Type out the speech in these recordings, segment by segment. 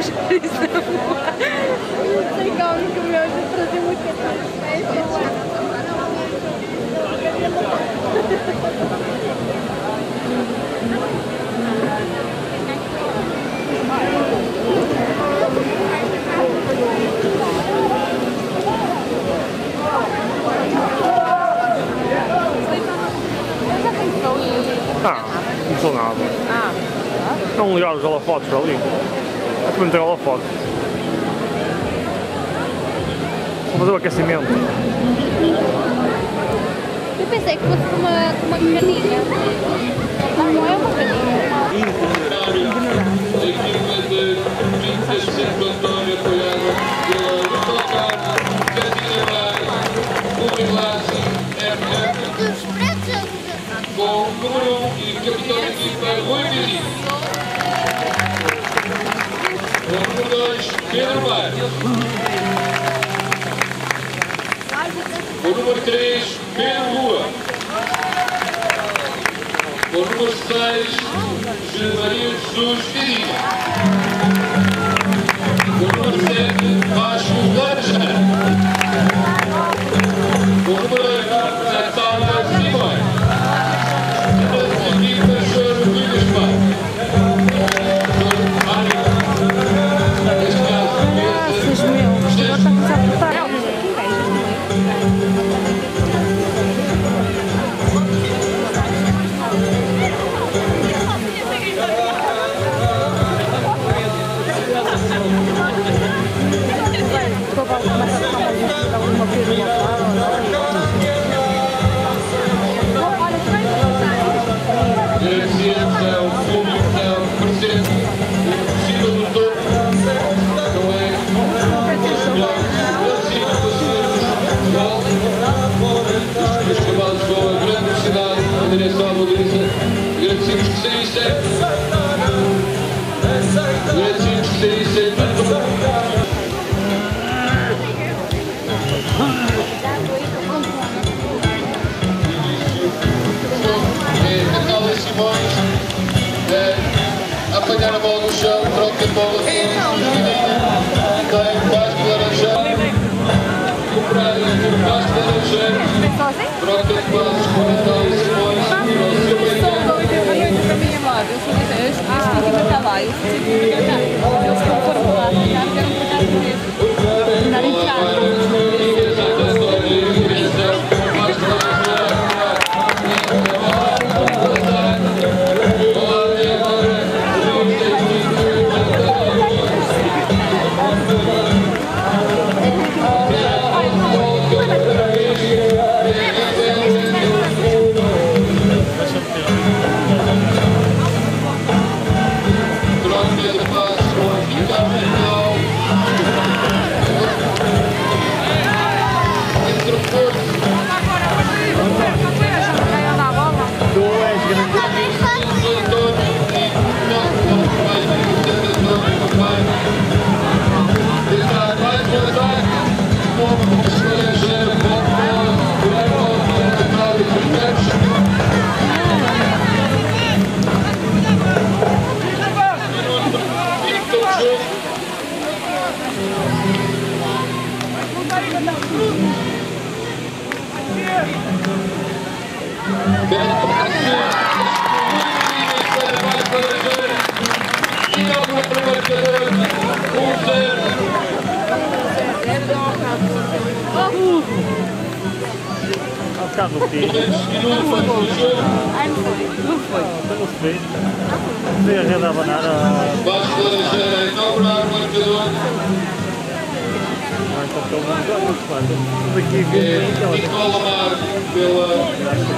Ah, não sou nada. Ah, Não ligar os holofotes para ali. Não tem holofotes. Vou fazer o aquecimento. eu pensei que fosse uma, uma caninha. Não é uma caninha. A equipa de 25 António apoiada pela Luta Carne, Catarina Bay, Rui Lassi, FM, com o número 1 e capitão Pedro. Com o número 3, Pedro. Com o número 6, José Maria Jesus Vizinho. Com o número 7, Vasco Agradecemos É, apanhar a bola no chão, troca de bola Troca Há bocado do fim. Ai, não foi. Não foi. Pelo feito. Fui a rede a abanar a. Vasco Laranjeira a inaugurar o marcador. É. Nicola Mar pela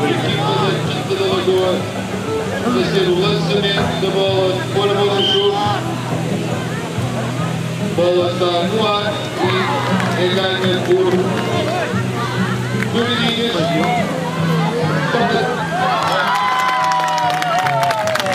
equipa da Quinta da Lagoa. Fazer o lançamento da bola de fora do chute. A bola está no ar e é ganha por Domingues.